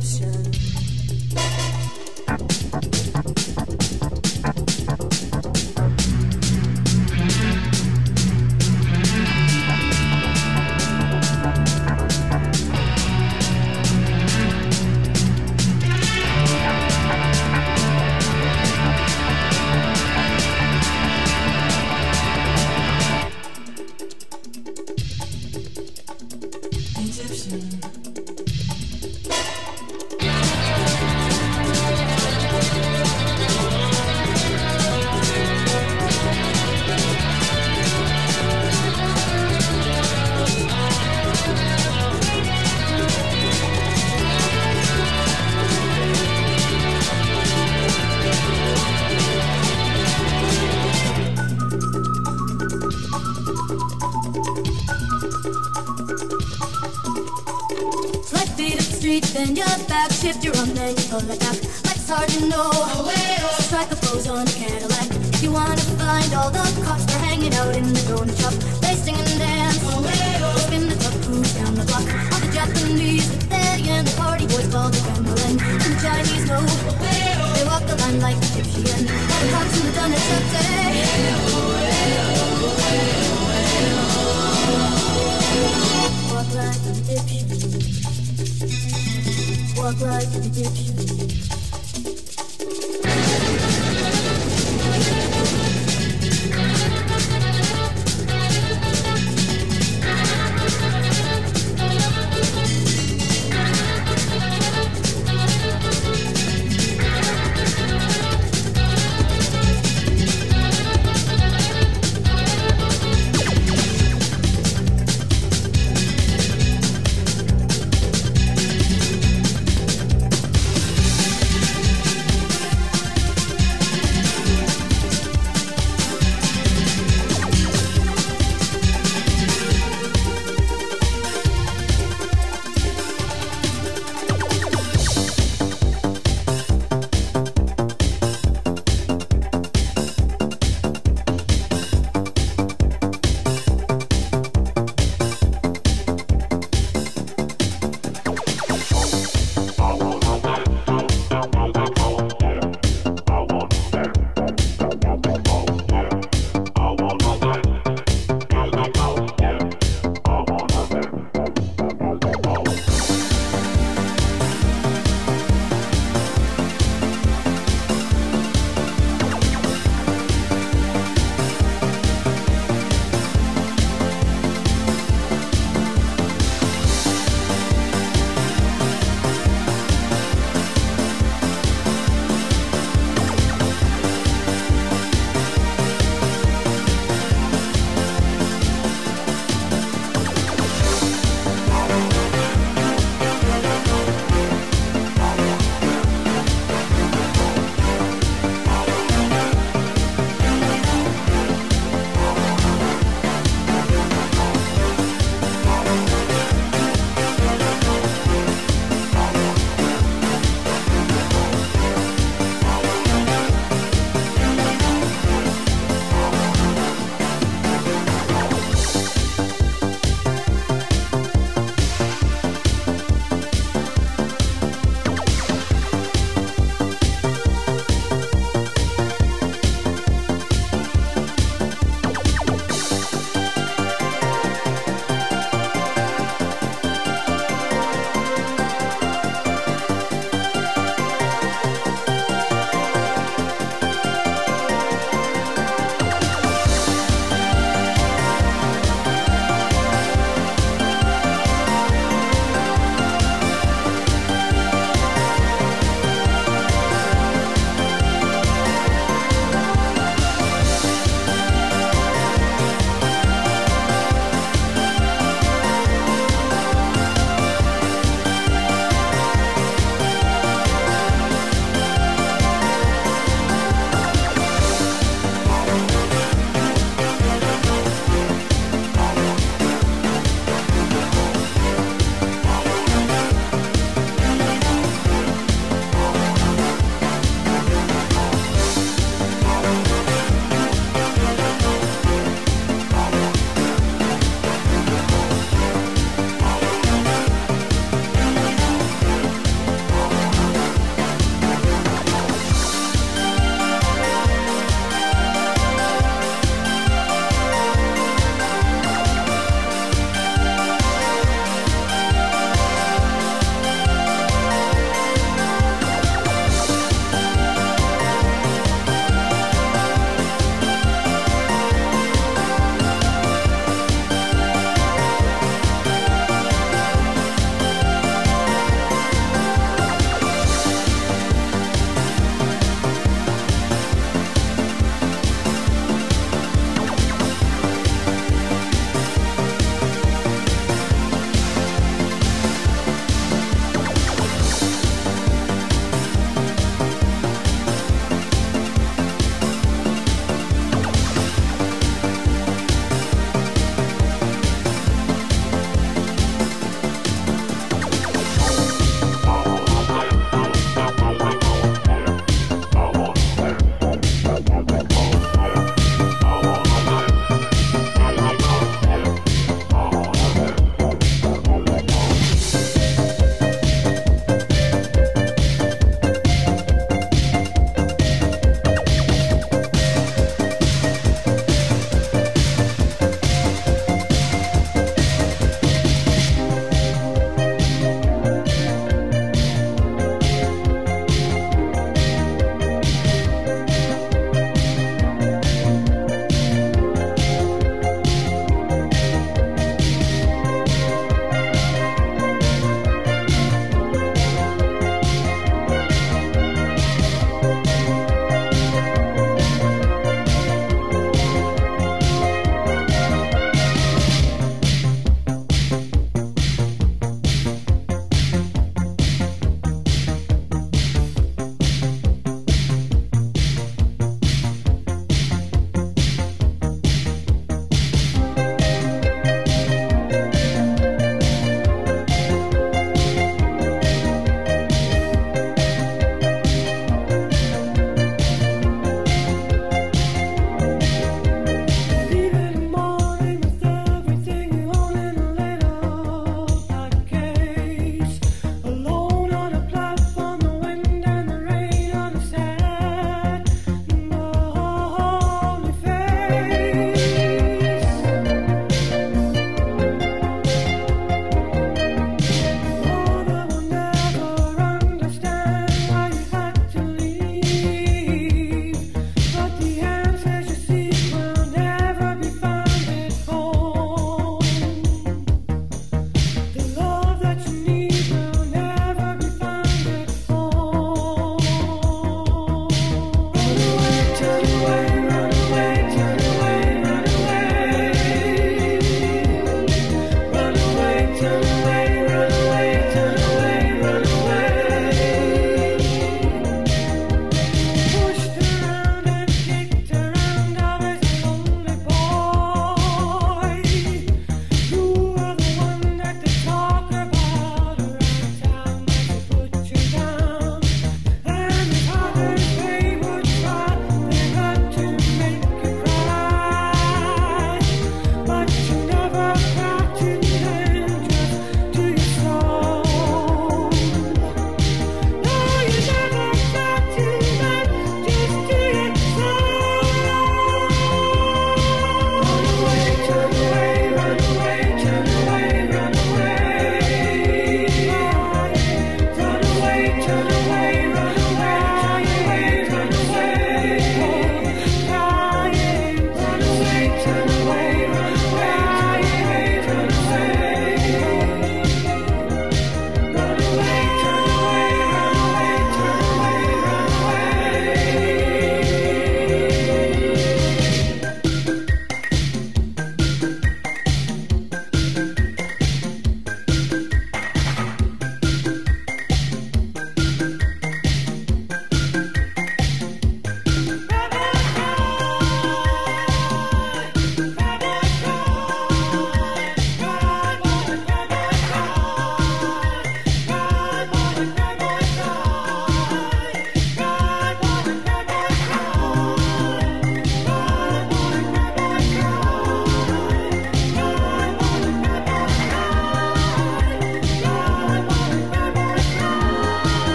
like